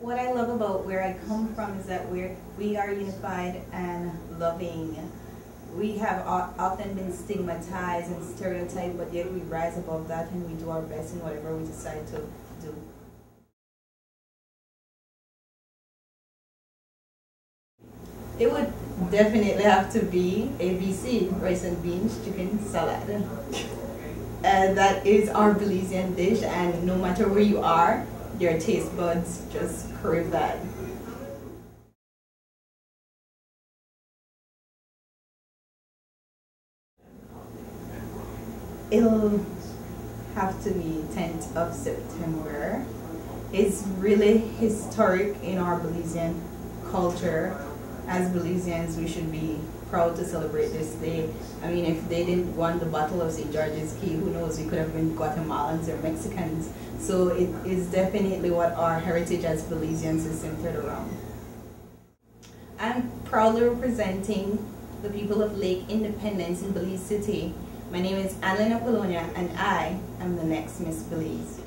What I love about where I come from is that we're, we are unified and loving. We have often been stigmatized and stereotyped, but yet we rise above that and we do our best in whatever we decide to do. It would definitely have to be ABC, rice and beans, chicken salad. Uh, that is our Belizean dish and no matter where you are, your taste buds just crave that. It'll have to be 10th of September. It's really historic in our Belizean culture. As Belizeans, we should be proud to celebrate this day. I mean, if they didn't won the Battle of St. George's Caye, who knows, we could have been Guatemalans or Mexicans. So it is definitely what our heritage as Belizeans is centered around. I'm proudly representing the people of Lake Independence in Belize City. My name is Annlyn Apolonnio and I am the next Miss Belize.